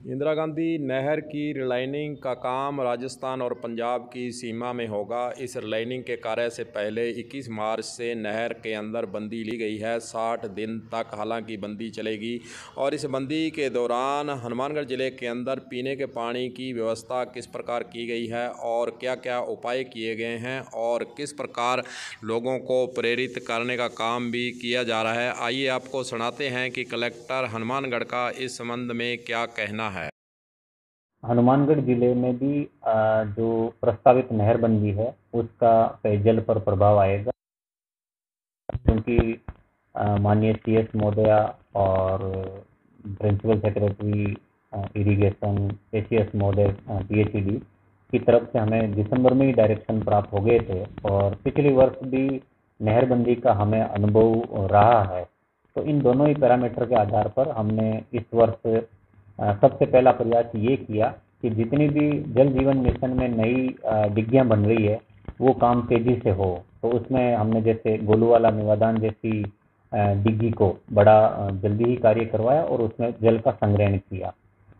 इंदिरा गांधी नहर की रिलाइनिंग का काम राजस्थान और पंजाब की सीमा में होगा। इस रिलाइनिंग के कार्य से पहले 21 मार्च से नहर के अंदर बंदी ली गई है। 60 दिन तक हालाँकि बंदी चलेगी और इस बंदी के दौरान हनुमानगढ़ ज़िले के अंदर पीने के पानी की व्यवस्था किस प्रकार की गई है और क्या क्या उपाय किए गए हैं और किस प्रकार लोगों को प्रेरित करने का काम भी किया जा रहा है। आइए आपको सुनाते हैं कि कलेक्टर हनुमानगढ़ का इस संबंध में क्या कहना है। हनुमानगढ़ ज़िले में भी जो प्रस्तावित नहरबंदी है, उसका पेयजल पर प्रभाव आएगा। क्योंकि माननीय सी एस महोदया और principal secretary irrigation A C S महोदय पी एच डी की तरफ़ से हमें दिसंबर में ही डायरेक्शन प्राप्त हो गए थे और पिछले वर्ष भी नहरबंदी का हमें अनुभव रहा है। तो इन दोनों ही पैरामीटर के आधार पर हमने इस वर्ष सबसे पहला प्रयास ये किया कि जितनी भी जल जीवन मिशन में नई डिग्गियाँ बन रही है, वो काम तेज़ी से हो। तो उसमें हमने जैसे गोलूवाला निवादान जैसी डिग्गी को बड़ा जल्दी ही कार्य करवाया और उसमें जल का संग्रहण किया।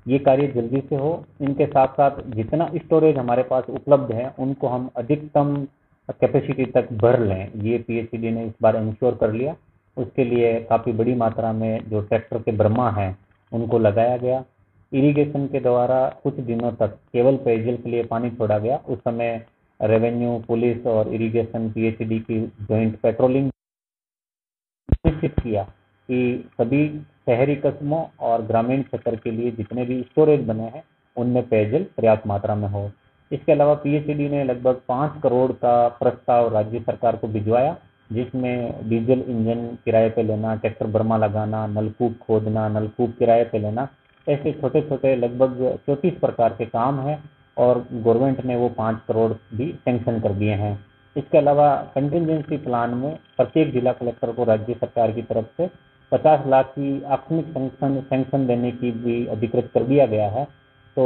ये कार्य जल्दी से हो। इनके साथ साथ जितना स्टोरेज हमारे पास उपलब्ध है, उनको हम अधिकतम कैपेसिटी तक भर लें। ये पीएचडी ने इस बार इंश्योर कर लिया। उसके लिए काफ़ी बड़ी मात्रा में जो ट्रैक्टर के ब्रह्मा हैं उनको लगाया गया। इरिगेशन के द्वारा कुछ दिनों तक केवल पेयजल के लिए पानी छोड़ा गया। उस समय रेवेन्यू पुलिस और इरिगेशन पीएचडी की ज्वाइंट पेट्रोलिंग सुनिश्चित किया कि सभी शहरी कस्बों और ग्रामीण क्षेत्र के लिए जितने भी स्टोरेज बने हैं, उनमें पेयजल पर्याप्त मात्रा में हो। इसके अलावा पीएचडी ने लगभग पाँच करोड़ का प्रस्ताव राज्य सरकार को भिजवाया। जिसमें डीजल इंजन किराए पे लेना, ट्रैक्टर बर्मा लगाना नलकूप खोदना नलकूप किराए पे लेना, ऐसे छोटे छोटे लगभग चौंतीस प्रकार के काम हैं और गवर्नमेंट ने वो पाँच करोड़ भी सेंक्शन कर दिए हैं। इसके अलावा कंटिजेंसी प्लान में प्रत्येक जिला कलेक्टर को राज्य सरकार की तरफ़ से 50 लाख की आकस्मिक सेंक्शन सेंक्शन देने की भी अधिकृत कर दिया गया है। तो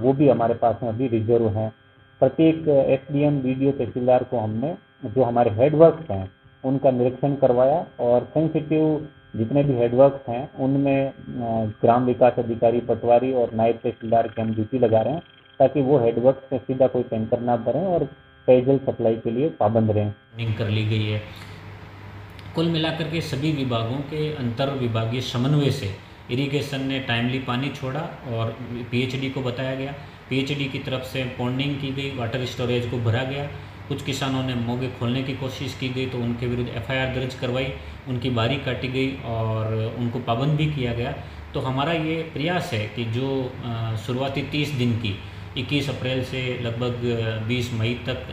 वो भी हमारे पास में अभी रिज़र्व है। प्रत्येक S D M B D O तहसीलदार को हमने, जो हमारे हेडवर्क हैं, उनका निरीक्षण करवाया और सेंसिटिव जितने भी हेडवर्क हैं, उनमें ग्राम विकास अधिकारी पटवारी और नायब तहसीलदार की हम ड्यूटी लगा रहे हैं, ताकि वो हेडवर्क से सीधा कोई टैंकर ना भरें और पेयजल सप्लाई के लिए पाबंद रहें। कर ली गई है। कुल मिलाकर के सभी विभागों के अंतर विभागीय समन्वय से इरिगेशन ने टाइमली पानी छोड़ा और पीएचडी को बताया गया। पीएचडी की तरफ़ से पॉन्डिंग की गई, वाटर स्टोरेज को भरा गया। कुछ किसानों ने मोगे खोलने की कोशिश की गई तो उनके विरुद्ध एफआईआर दर्ज करवाई, उनकी बारी काटी गई और उनको पाबंद भी किया गया। तो हमारा ये प्रयास है कि जो शुरुआती तीस दिन की 21 अप्रैल से लगभग 20 मई तक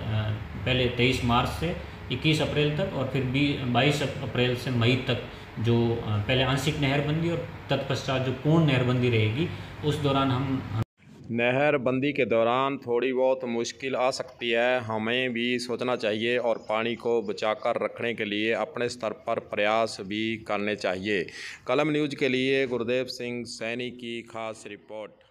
पहले 23 मार्च से 21 अप्रैल तक और फिर 22 अप्रैल से मई तक जो पहले आंशिक नहरबंदी और तत्पश्चात जो पूर्ण नहरबंदी रहेगी, उस दौरान हम नहरबंदी के दौरान थोड़ी बहुत मुश्किल आ सकती है। हमें भी सोचना चाहिए और पानी को बचाकर रखने के लिए अपने स्तर पर प्रयास भी करने चाहिए। कलम न्यूज़ के लिए गुरुदेव सिंह सैनी की खास रिपोर्ट।